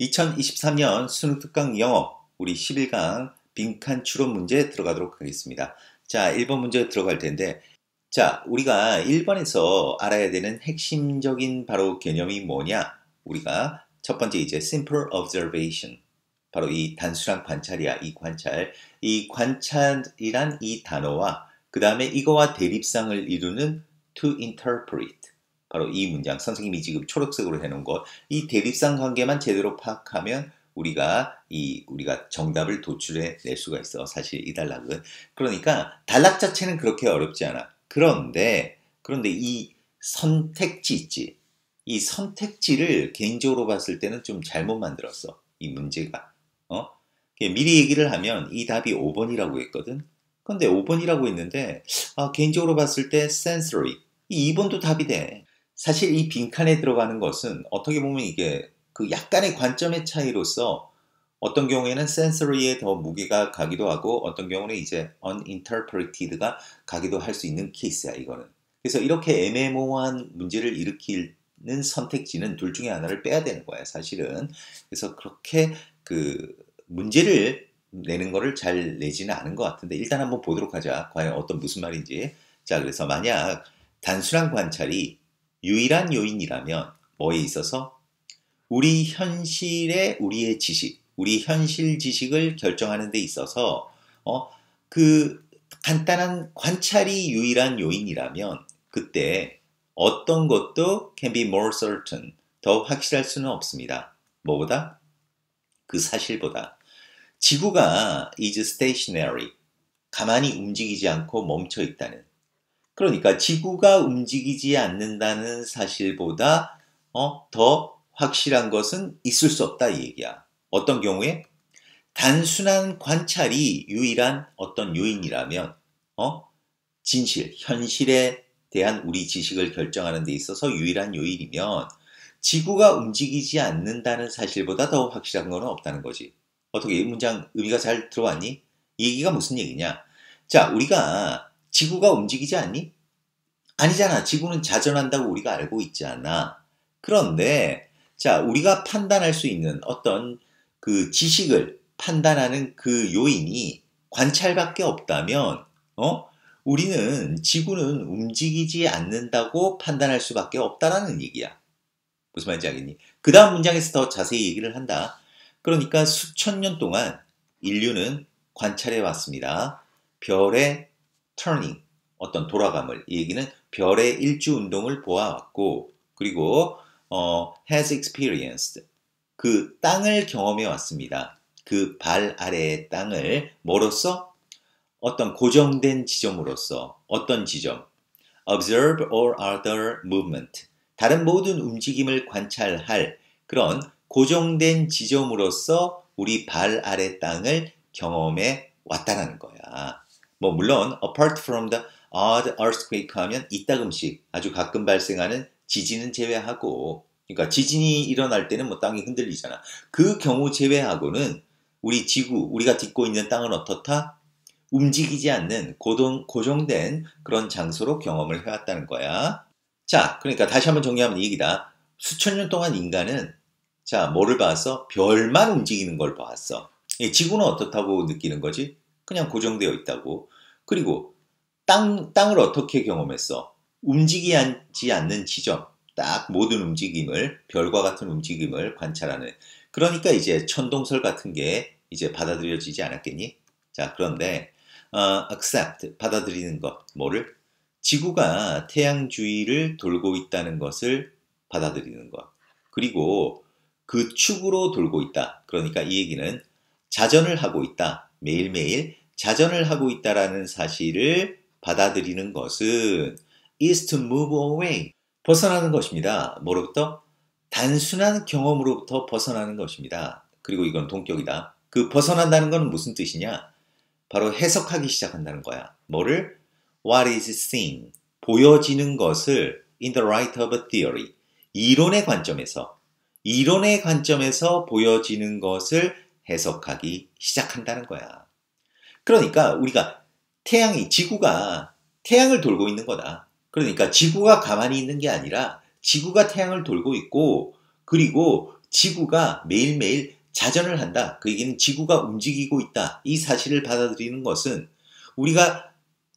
2023년 수능 특강 영어 우리 11강 빈칸 추론 문제 들어가도록 하겠습니다. 자, 1번 문제 들어갈 텐데 자, 우리가 1번에서 알아야 되는 핵심적인 바로 개념이 뭐냐? 우리가 첫 번째 이제 simple observation 바로 이 단순한 관찰이야. 이 관찰. 이 관찰이란 이 단어와 그 다음에 이거와 대립상을 이루는 to interpret 바로 이 문장 선생님이 지금 초록색으로 해놓은 것. 이 대립상 관계만 제대로 파악하면 우리가 이 우리가 정답을 도출해 낼 수가 있어. 사실 이 단락은. 그러니까 단락 자체는 그렇게 어렵지 않아. 그런데 그런데 이 선택지 있지? 이 선택지를 개인적으로 봤을 때는 좀 잘못 만들었어 이 문제가. 어? 미리 얘기를 하면 이 답이 5번이라고 했거든? 근데 5번이라고 했는데 아, 개인적으로 봤을 때 sensory. 이 2번도 답이 돼 사실 이 빈칸에 들어가는 것은 어떻게 보면 이게 그 약간의 관점의 차이로서 어떤 경우에는 sensory에 더 무게가 가기도 하고 어떤 경우는 이제 uninterpreted가 가기도 할 수 있는 케이스야 이거는. 그래서 이렇게 애매모호한 문제를 일으키는 선택지는 둘 중에 하나를 빼야 되는 거야 사실은. 그래서 그렇게 그 문제를 내는 거를 잘 내지는 않은 것 같은데 일단 한번 보도록 하자. 과연 어떤 무슨 말인지. 자 그래서 만약 단순한 관찰이 유일한 요인이라면 뭐에 있어서 우리 현실의 우리의 지식, 우리 현실 지식을 결정하는 데 있어서 어, 그 간단한 관찰이 유일한 요인이라면 그때 어떤 것도 can be more certain 더 확실할 수는 없습니다. 뭐보다? 그 사실보다 지구가 is stationary 가만히 움직이지 않고 멈춰 있다는 그러니까 지구가 움직이지 않는다는 사실보다 어, 더 확실한 것은 있을 수 없다 이 얘기야. 어떤 경우에 단순한 관찰이 유일한 어떤 요인이라면 어? 진실, 현실에 대한 우리 지식을 결정하는 데 있어서 유일한 요인이면 지구가 움직이지 않는다는 사실보다 더 확실한 것은 없다는 거지. 어떻게 이 문장 의미가 잘 들어왔니? 이 얘기가 무슨 얘기냐? 자, 우리가 지구가 움직이지 않니? 아니잖아. 지구는 자전한다고 우리가 알고 있지 않아. 그런데, 자, 우리가 판단할 수 있는 어떤 그 지식을 판단하는 그 요인이 관찰밖에 없다면, 어? 우리는 지구는 움직이지 않는다고 판단할 수밖에 없다라는 얘기야. 무슨 말인지 알겠니? 그 다음 문장에서 더 자세히 얘기를 한다. 그러니까 수천 년 동안 인류는 관찰해 왔습니다. 별의 turning, 어떤 돌아감을. 이 얘기는 별의 일주 운동을 보아왔고 그리고 어, has experienced. 그 땅을 경험해 왔습니다. 그 발 아래의 땅을 뭐로써? 어떤 고정된 지점으로서 어떤 지점? observe all other movement. 다른 모든 움직임을 관찰할 그런 고정된 지점으로서 우리 발 아래 땅을 경험해 왔다라는 거야. 뭐 물론 apart from the odd earthquake 하면 이따금씩 아주 가끔 발생하는 지진은 제외하고 그러니까 지진이 일어날 때는 뭐 땅이 흔들리잖아. 그 경우 제외하고는 우리 지구, 우리가 딛고 있는 땅은 어떻다? 움직이지 않는 고동, 고정된 그런 장소로 경험을 해왔다는 거야. 자, 그러니까 다시 한번 정리하면 이 얘기다. 수천 년 동안 인간은 자, 뭐를 봤어? 별만 움직이는 걸 봤어. 지구는 어떻다고 느끼는 거지? 그냥 고정되어 있다고. 그리고 땅, 땅을 어떻게 경험했어? 움직이지 않는 지점, 딱 모든 움직임을, 별과 같은 움직임을 관찰하는. 그러니까 이제 천동설 같은 게 이제 받아들여지지 않았겠니? 자, 그런데, 어, accept, 받아들이는 것, 뭐를? 지구가 태양 주위를 돌고 있다는 것을 받아들이는 것. 그리고 그 축으로 돌고 있다. 그러니까 이 얘기는 자전을 하고 있다. 매일매일 자전을 하고 있다라는 사실을 받아들이는 것은 is to move away. 벗어나는 것입니다. 뭐로부터? 단순한 경험으로부터 벗어나는 것입니다. 그리고 이건 동격이다. 그 벗어난다는 건 무슨 뜻이냐? 바로 해석하기 시작한다는 거야. 뭐를? What is seen? 보여지는 것을 in the light of a theory. 이론의 관점에서, 이론의 관점에서 보여지는 것을 해석하기 시작한다는 거야. 그러니까 우리가 태양이 지구가 태양을 돌고 있는 거다. 그러니까 지구가 가만히 있는 게 아니라 지구가 태양을 돌고 있고 그리고 지구가 매일매일 자전을 한다. 그 얘기는 지구가 움직이고 있다. 이 사실을 받아들이는 것은 우리가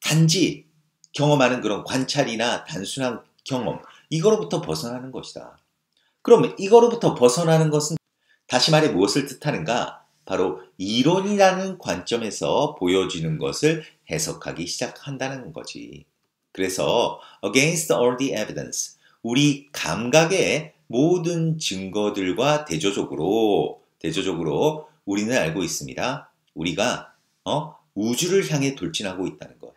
단지 경험하는 그런 관찰이나 단순한 경험, 이거로부터 벗어나는 것이다. 그러면 이거로부터 벗어나는 것은 다시 말해 무엇을 뜻하는가? 바로 이론이라는 관점에서 보여지는 것을 해석하기 시작한다는 거지. 그래서 against all the evidence, 우리 감각의 모든 증거들과 대조적으로 대조적으로 우리는 알고 있습니다. 우리가 어? 우주를 향해 돌진하고 있다는 것.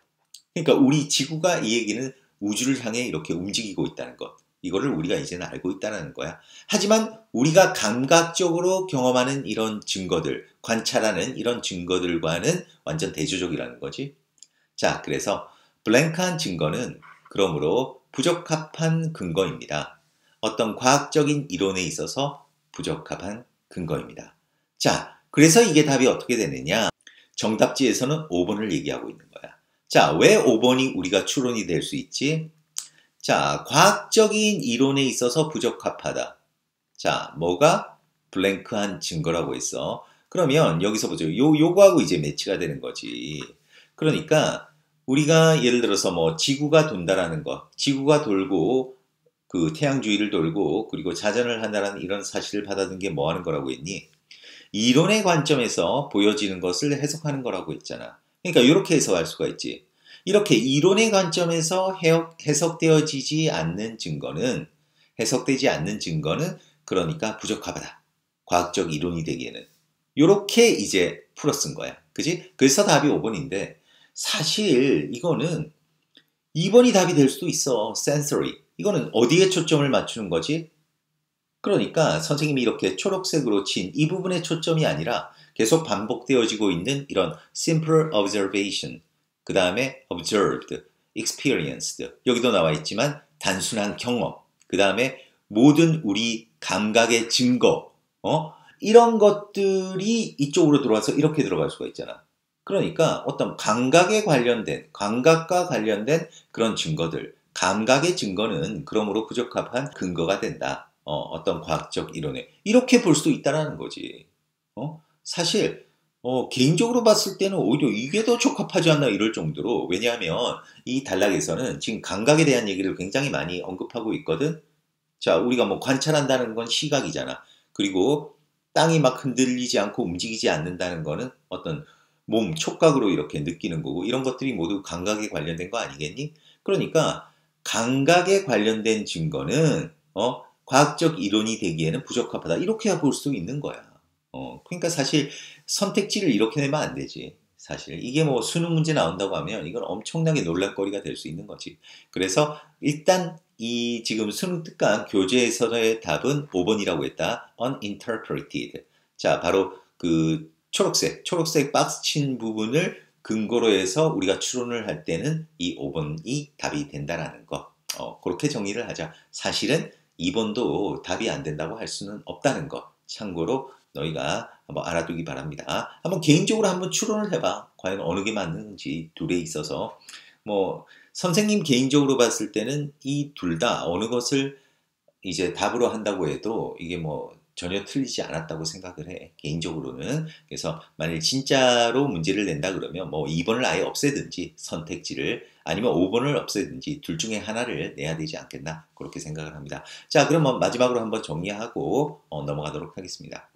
그러니까 우리 지구가 이 얘기는 우주를 향해 이렇게 움직이고 있다는 것. 이거를 우리가 이제는 알고 있다는 거야. 하지만 우리가 감각적으로 경험하는 이런 증거들, 관찰하는 이런 증거들과는 완전 대조적이라는 거지. 자, 그래서 블랭크한 증거는 그러므로 부적합한 근거입니다. 어떤 과학적인 이론에 있어서 부적합한 근거입니다. 자, 그래서 이게 답이 어떻게 되느냐? 정답지에서는 5번을 얘기하고 있는 거야. 자, 왜 5번이 우리가 추론이 될 수 있지? 자, 과학적인 이론에 있어서 부적합하다. 자, 뭐가 블랭크한 증거라고 했어. 그러면 여기서 보죠. 요, 요거하고 이제 매치가 되는 거지. 그러니까 우리가 예를 들어서 뭐 지구가 돈다라는 것, 지구가 돌고 그 태양 주위를 돌고 그리고 자전을 한다는 이런 사실을 받아든 게 뭐 하는 거라고 했니? 이론의 관점에서 보여지는 것을 해석하는 거라고 했잖아. 그러니까 이렇게 해석할 수가 있지. 이렇게 이론의 관점에서 해석되어지지 않는 증거는 해석되지 않는 증거는 그러니까 부적합하다. 과학적 이론이 되기에는 이렇게 이제 풀어 쓴 거야. 그지? 그래서 답이 5번인데 사실 이거는 2번이 답이 될 수도 있어. sensory. 이거는 어디에 초점을 맞추는 거지? 그러니까 선생님이 이렇게 초록색으로 친 이 부분에 초점이 아니라 계속 반복되어지고 있는 이런 simple observation, 그 다음에 observed, experienced, 여기도 나와 있지만 단순한 경험, 그 다음에 모든 우리 감각의 증거, 어? 이런 것들이 이쪽으로 들어와서 이렇게 들어갈 수가 있잖아. 그러니까 어떤 감각에 관련된, 감각과 관련된 그런 증거들, 감각의 증거는 그러므로 부적합한 근거가 된다. 어, 떤 과학적 이론에. 이렇게 볼수 있다는 거지. 어? 사실 어, 개인적으로 봤을 때는 오히려 이게 더 적합하지 않나 이럴 정도로 왜냐하면 이 단락에서는 지금 감각에 대한 얘기를 굉장히 많이 언급하고 있거든. 자, 우리가 뭐 관찰한다는 건 시각이잖아. 그리고 땅이 막 흔들리지 않고 움직이지 않는다는 거는 어떤 몸 촉각으로 이렇게 느끼는 거고 이런 것들이 모두 감각에 관련된 거 아니겠니? 그러니까 감각에 관련된 증거는 어, 과학적 이론이 되기에는 부적합하다. 이렇게 볼 수 있는 거야. 어, 그러니까 사실 선택지를 이렇게 내면 안 되지. 사실 이게 뭐 수능 문제 나온다고 하면 이건 엄청나게 논란거리가 될 수 있는 거지. 그래서 일단 이 지금 수능 특강 교재에서의 답은 5번이라고 했다. uninterpreted. 자, 바로 그 초록색, 초록색 박스 친 부분을 근거로 해서 우리가 추론을 할 때는 이 5번이 답이 된다라는 거. 어, 그렇게 정리를 하자. 사실은 2번도 답이 안 된다고 할 수는 없다는 거. 참고로 너희가 한번 알아두기 바랍니다. 한번 개인적으로 한번 추론을 해봐. 과연 어느 게 맞는지 둘에 있어서 뭐 선생님 개인적으로 봤을 때는 이 둘 다 어느 것을 이제 답으로 한다고 해도 이게 뭐 전혀 틀리지 않았다고 생각을 해. 개인적으로는. 그래서 만일 진짜로 문제를 낸다 그러면 뭐 2번을 아예 없애든지 선택지를 아니면 5번을 없애든지 둘 중에 하나를 내야 되지 않겠나 그렇게 생각을 합니다. 자, 그럼 뭐 마지막으로 한번 정리하고 어, 넘어가도록 하겠습니다.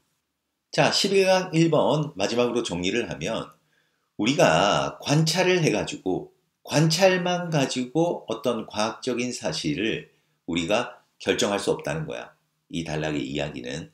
자, 11강 1번 마지막으로 정리를 하면 우리가 관찰을 해가지고 관찰만 가지고 어떤 과학적인 사실을 우리가 결정할 수 없다는 거야. 이 단락의 이야기는.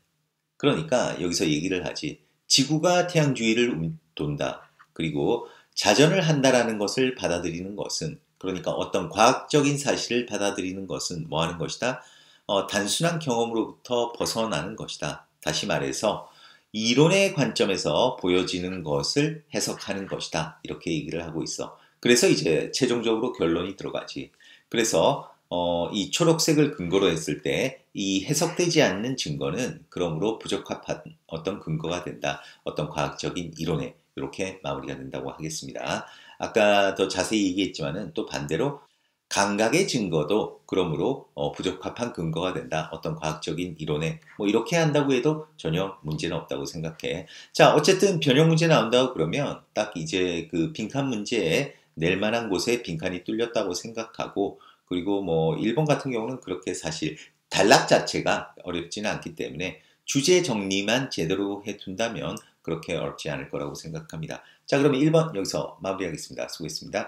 그러니까 여기서 얘기를 하지. 지구가 태양 주위를 돈다. 그리고 자전을 한다라는 것을 받아들이는 것은 그러니까 어떤 과학적인 사실을 받아들이는 것은 뭐 하는 것이다? 어, 단순한 경험으로부터 벗어나는 것이다. 다시 말해서 이론의 관점에서 보여지는 것을 해석하는 것이다. 이렇게 얘기를 하고 있어. 그래서 이제 최종적으로 결론이 들어가지. 그래서 어, 이 초록색을 근거로 했을 때 이 해석되지 않는 증거는 그러므로 부적합한 어떤 근거가 된다. 어떤 과학적인 이론에 이렇게 마무리가 된다고 하겠습니다. 아까 더 자세히 얘기했지만은 또 반대로 감각의 증거도 그러므로 어, 부적합한 근거가 된다. 어떤 과학적인 이론에 뭐 이렇게 한다고 해도 전혀 문제는 없다고 생각해. 자, 어쨌든 변형 문제 나온다고 그러면 딱 이제 그 빈칸 문제에 낼 만한 곳에 빈칸이 뚫렸다고 생각하고 그리고 뭐 일본 같은 경우는 그렇게 사실 단락 자체가 어렵지는 않기 때문에 주제 정리만 제대로 해둔다면 그렇게 어렵지 않을 거라고 생각합니다. 자, 그러면 1번 여기서 마무리하겠습니다. 수고했습니다.